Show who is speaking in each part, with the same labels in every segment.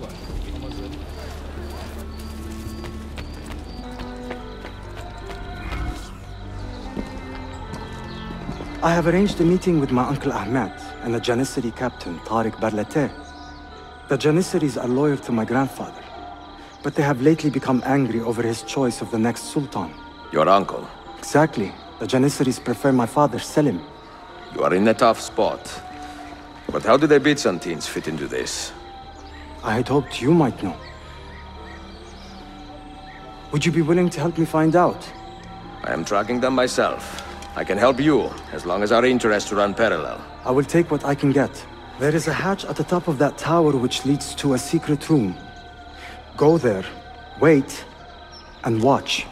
Speaker 1: var. I have arranged a meeting with my uncle Ahmed and the Janissary captain, Tarik Barleti. The Janissaries are loyal to my grandfather, but they have lately become angry over his choice of the next sultan.
Speaker 2: Your uncle?
Speaker 1: Exactly. The Janissaries prefer my father, Selim.
Speaker 2: You are in a tough spot. But how do the Byzantines fit into this?
Speaker 1: I had hoped you might know. Would you be willing to help me find out?
Speaker 2: I am tracking them myself. I can help you, as long as our interests run parallel.
Speaker 1: I will take what I can get. There is a hatch at the top of that tower which leads to a secret room. Go there, wait, and watch.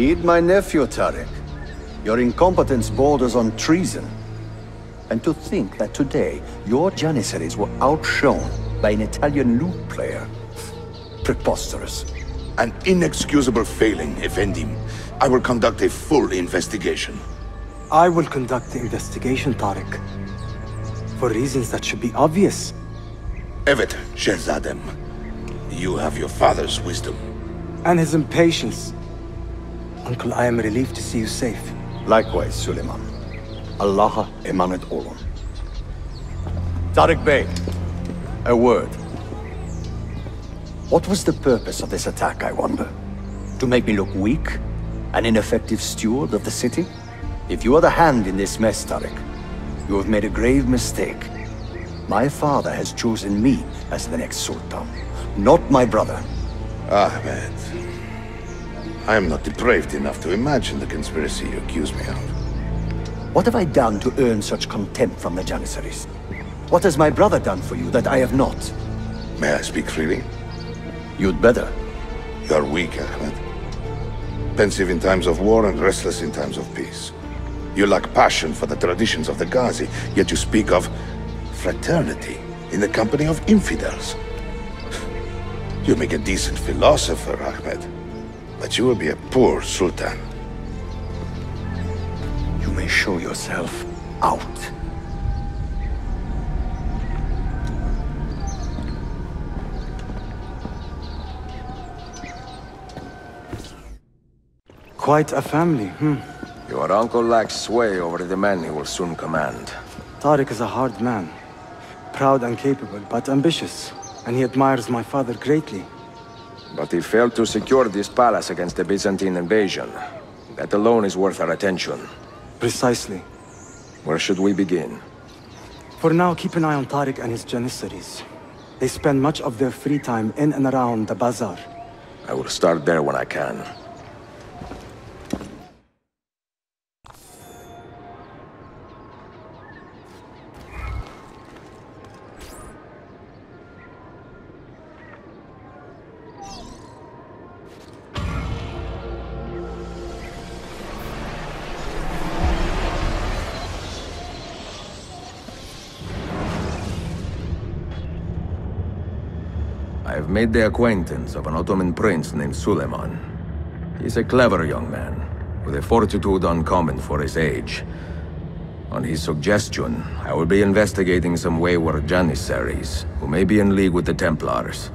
Speaker 3: Heed my nephew, Tarik. Your incompetence borders on treason. And to think that today, your Janissaries were outshone by an Italian lute player. Preposterous.
Speaker 4: An inexcusable failing, Effendim. I will conduct a full investigation.
Speaker 1: I will conduct the investigation, Tarik. For reasons that should be obvious.
Speaker 4: Evet, Sherzadem. You have your father's wisdom.
Speaker 1: And his impatience. Uncle, I am relieved to see you safe.
Speaker 3: Likewise, Suleiman. Allah emanet olun. Tarik Bey, a word. What was the purpose of this attack, I wonder? To make me look weak? An ineffective steward of the city? If you are the hand in this mess, Tarik, you have made a grave mistake. My father has chosen me as the next Sultan, not my brother.
Speaker 4: Ahmed. I am not depraved enough to imagine the conspiracy you accuse me of.
Speaker 3: What have I done to earn such contempt from the Janissaries? What has my brother done for you that I have not?
Speaker 4: May I speak freely?
Speaker 3: You'd better.
Speaker 4: You are weak, Ahmed. Pensive in times of war and restless in times of peace. You lack passion for the traditions of the Ghazi, yet you speak of fraternity in the company of infidels. You make a decent philosopher, Ahmed, but you will be a poor sultan.
Speaker 3: You may show yourself out.
Speaker 1: Quite a family, hmm.
Speaker 2: Your uncle lacks sway over the men he will soon command.
Speaker 1: Tarik is a hard man. Proud and capable, but ambitious. And he admires my father greatly.
Speaker 2: But he failed to secure this palace against the Byzantine invasion. That alone is worth our attention.
Speaker 1: Precisely.
Speaker 2: Where should we begin?
Speaker 1: For now, keep an eye on Tarik and his Janissaries. They spend much of their free time in and around the bazaar.
Speaker 2: I will start there when I can. I have made the acquaintance of an Ottoman prince named Suleiman. He's a clever young man, with a fortitude uncommon for his age. On his suggestion, I will be investigating some wayward Janissaries, who may be in league with the Templars.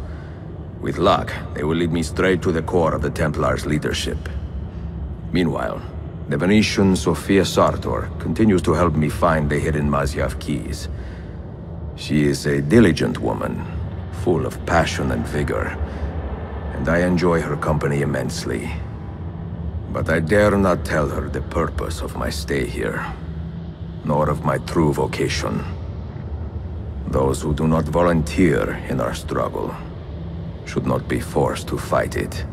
Speaker 2: With luck, they will lead me straight to the core of the Templars' leadership. Meanwhile, the Venetian Sofia Sartor continues to help me find the hidden Masyaf keys. She is a diligent woman, full of passion and vigor, and I enjoy her company immensely. But I dare not tell her the purpose of my stay here, nor of my true vocation. Those who do not volunteer in our struggle should not be forced to fight it.